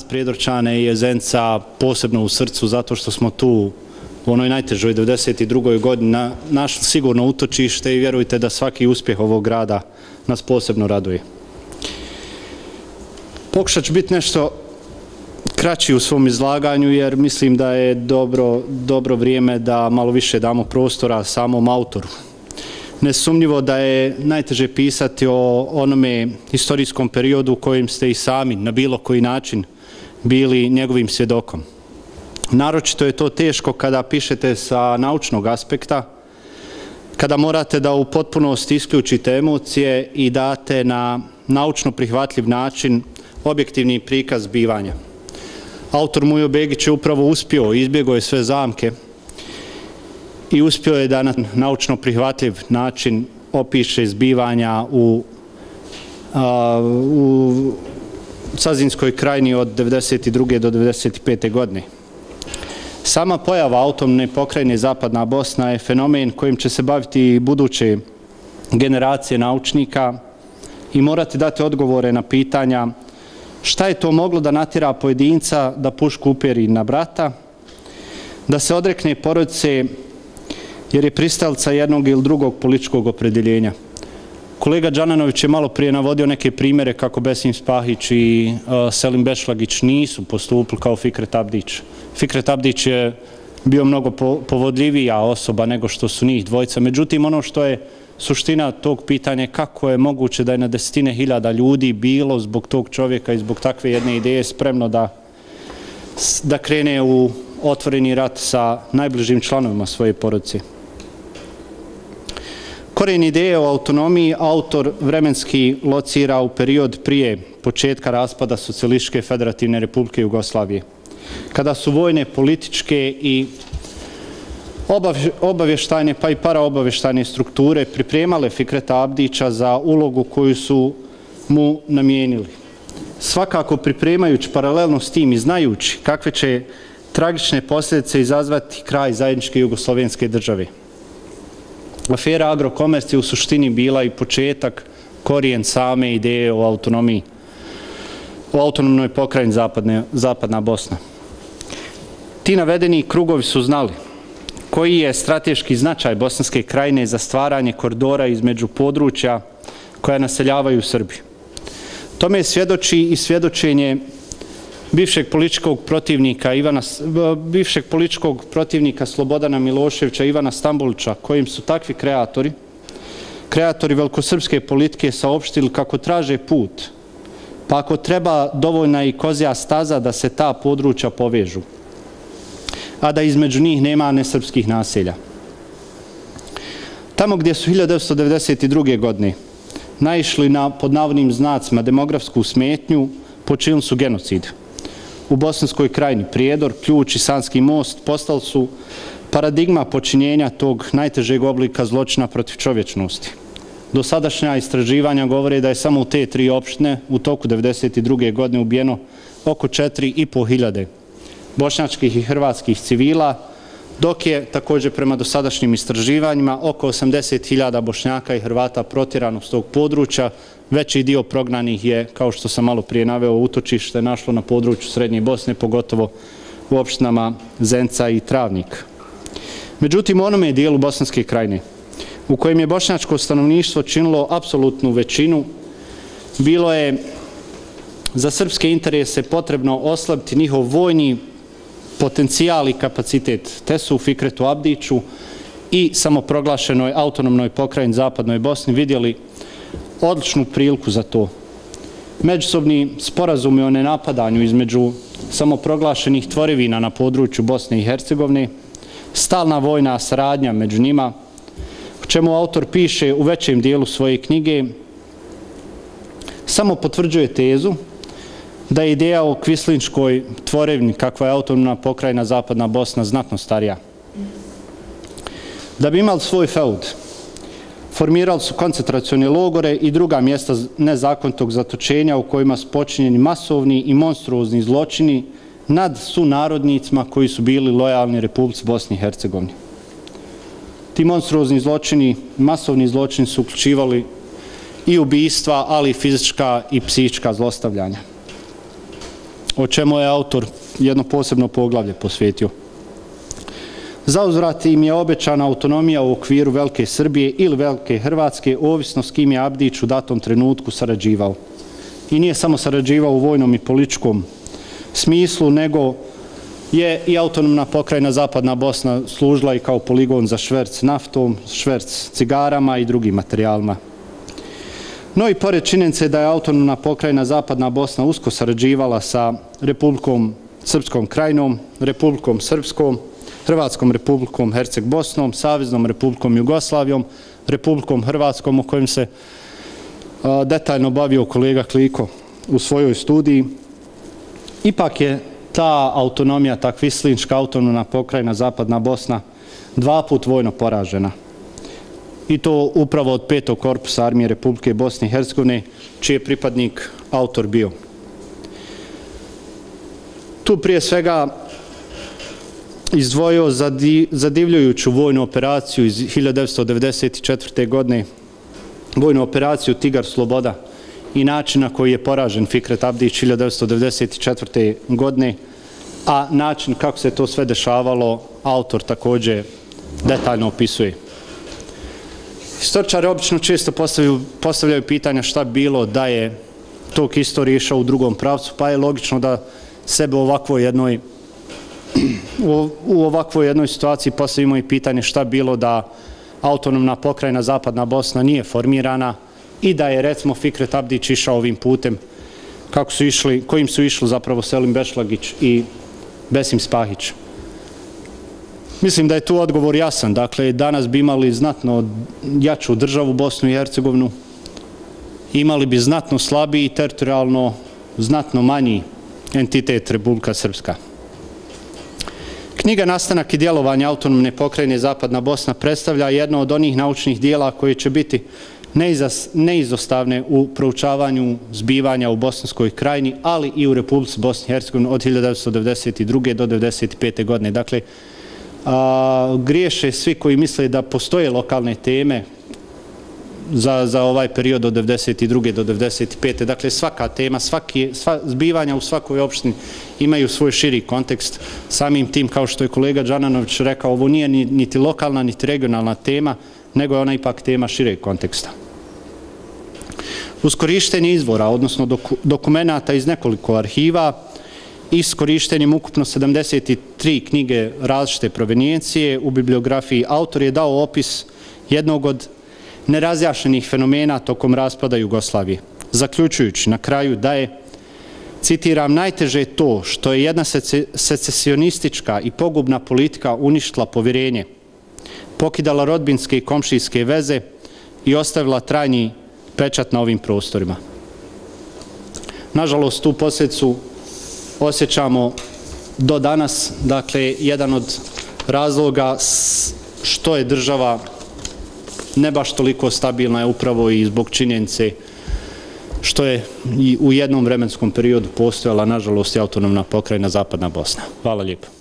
nas Prijedorčane i Jezenca posebno u srcu zato što smo tu u onoj najtežoj 92. godini na, našli sigurno utočište i vjerujte da svaki uspjeh ovog grada nas posebno raduje. Pokušat ću biti nešto kraći u svom izlaganju jer mislim da je dobro, dobro vrijeme da malo više damo prostora samom autoru. Nesumnjivo da je najteže pisati o onome historijskom periodu u kojem ste i sami na bilo koji način bili njegovim svjedokom. Naročito je to teško kada pišete sa naučnog aspekta, kada morate da u potpunosti isključite emocije i date na naučno prihvatljiv način objektivni prikaz bivanja. Autor Mujo Begić je upravo uspio, izbjegao je sve zamke i uspio je da na naučno prihvatljiv način opiše zbivanja u, a, u Sazinskoj krajini od 1992. do 1995. godine. Sama pojava autonomne pokrajine Zapadna Bosna je fenomen kojim će se baviti buduće generacije naučnika i morate dati odgovore na pitanja šta je to moglo da natira pojedinca da pušku uperi na brata, da se odrekne porodice jer je pristalca jednog ili drugog političkog opredeljenja. Kolega Đananović je malo prije navodio neke primere kako Besim Spahić i uh, Selim Bešlagić nisu postupili kao Fikret Abdić. Fikret Abdić je bio mnogo povodljivija osoba nego što su njih dvojca. Međutim, ono što je suština tog pitanja je kako je moguće da je na desetine hiljada ljudi bilo zbog tog čovjeka i zbog takve jedne ideje spremno da, da krene u otvoreni rat sa najbližim članovima svoje porodice. Koren ideje o autonomiji autor vremenski locira u period prije početka raspada Socialističke federativne republike Jugoslavije, kada su vojne, političke i obavještajne pa i paraobavještajne strukture pripremale Fikreta Abdića za ulogu koju su mu namijenili. Svakako pripremajući paralelno s tim i znajući kakve će tragične posljedice izazvati kraj zajedničke jugoslovenske države. Afera agrokomerci u suštini bila i početak, korijen same ideje o autonomiji, o autonomnoj pokrajini Zapadne, Zapadna Bosna. Ti navedeni krugovi su znali koji je strateški značaj Bosanske krajine za stvaranje koridora između područja koja naseljavaju Srbiju. Tome svjedoči i svjedočenje bivšeg političkog protivnika Ivana bivšeg političkog protivnika Slobodana Miloševića Ivana Stambolića kojim su takvi kreatori kreatori velikosrpske politike saopštili kako traže put pa ako treba dovoljna i kozija staza da se ta područja povežu a da između njih nema nesrpskih naselja. Tamo gdje su 1992. godine naišli na podnavodnim znacima demografsku smetnju, počinili su genocid u Bosanskoj krajini. Prijedor, ključ i Sanski most postali su paradigma počinjenja tog najtežeg oblika zločina protiv čovječnosti. Do sadašnja istraživanja govore da je samo u te tri opštine u toku 1992. godine ubijeno oko 4,5 hiljade bošnjačkih i hrvatskih civila, dok je također prema dosadašnjim istraživanjima oko 80.000 bošnjaka i hrvata protirano s tog područja, veći dio prognanih je, kao što sam malo prije naveo, utočište našlo na području Srednje Bosne, pogotovo u opštinama Zenca i Travnik. Međutim, u onome dijelu Bosanske krajine, u kojem je bošnjačko stanovništvo činilo apsolutnu većinu, bilo je za srpske interese potrebno oslabiti njihov vojni potencijal i kapacitet. Te su u Fikretu Abdiću i samoproglašenoj autonomnoj pokrajini Zapadnoj Bosni vidjeli odličnu priliku za to. Međusobni sporazumi o nenapadanju između samoproglašenih tvorevina na području Bosne i Hercegovine, stalna vojna saradnja među njima, u čemu autor piše u većem dijelu svoje knjige, samo potvrđuje tezu da je ideja o kvislinčkoj tvorevni, kakva je autonomna pokrajina Zapadna Bosna, znatno starija. Da bi imali svoj feud, formirali su koncentracione logore i druga mjesta nezakonitog zatočenja u kojima su počinjeni masovni i monstruozni zločini nad sunarodnicima koji su bili lojalni Republici Bosni i Hercegovini. Ti monstruozni zločini, masovni zločini su uključivali i ubijstva, ali i fizička i psihička zlostavljanja. o čemu je autor jedno posebno poglavlje posvetio. Za uzvrat im je obećana autonomija u okviru Velike Srbije ili Velike Hrvatske, ovisno s kim je Abdić u datom trenutku sarađivao. I nije samo sarađivao u vojnom i političkom smislu, nego je i autonomna pokrajina Zapadna Bosna služila i kao poligon za šverc naftom, šverc cigarama i drugim materijalima. No i pored činjenice da je autonomna pokrajina Zapadna Bosna usko sarađivala sa Republikom Srpskom krajinom, Republikom Srpskom, Hrvatskom republikom Herceg Bosnom, Saveznom republikom Jugoslavijom, Republikom Hrvatskom o kojim se detaljno bavio kolega Kliko u svojoj studiji. Ipak je ta autonomija, ta kvislinčka autonomna pokrajina Zapadna Bosna dva put vojno poražena. I to upravo od petog korpusa armije Republike Bosne i Hercegovine, čiji je pripadnik autor bio. Tu prije svega izdvojio zadivljujuću vojnu operaciju iz 1994. godine, vojnu operaciju Tigar Sloboda i način na koji je poražen Fikret Abdić 1994. godine, a način kako se to sve dešavalo, autor također detaljno opisuje. Historičari obično često postavljaju, postavljaju pitanja šta bilo da je tog istorije išao u drugom pravcu, pa je logično da sebe ovakvo jednoj u ovakvoj jednoj situaciji postavimo i pitanje šta bilo da autonomna pokrajina Zapadna Bosna nije formirana i da je recimo Fikret Abdić išao ovim putem kako su išli, kojim su išli zapravo Selim Bešlagić i Besim Spahić. Mislim da je tu odgovor jasan. Dakle, danas bi imali znatno jaču državu Bosnu i Hercegovinu, imali bi znatno slabiji i teritorijalno znatno manji entitet Republika Srpska. Knjiga Nastanak i djelovanje autonomne pokrajine Zapadna Bosna predstavlja jedno od onih naučnih dijela koje će biti neizostavne u proučavanju zbivanja u Bosanskoj krajini, ali i u Republici Bosni i Hercegovini od 1992. do 1995. godine. Dakle, griješe svi koji misle da postoje lokalne teme za, za ovaj period od 92. do 95. Dakle, svaka tema, svaki, sva, zbivanja u svakoj opštini imaju svoj širi kontekst. Samim tim, kao što je kolega Đananović rekao, ovo nije niti lokalna, niti regionalna tema, nego je ona ipak tema šire konteksta. Uz korištenje izvora, odnosno dokumenta iz nekoliko arhiva, i s korištenjem ukupno 73 knjige različite provenijencije u bibliografiji, autor je dao opis jednog od nerazjašenih fenomena tokom raspada Jugoslavije, zaključujući na kraju da je, citiram, najteže to što je jedna secesionistička i pogubna politika uništila povjerenje, pokidala rodbinske i komšijske veze i ostavila trajni pečat na ovim prostorima. Nažalost, tu posljedicu osjećamo do danas, dakle, jedan od razloga što je država ne baš toliko stabilna je upravo i zbog činjenice što je i u jednom vremenskom periodu postojala, nažalost, autonomna pokrajina Zapadna Bosna. Hvala lijepo.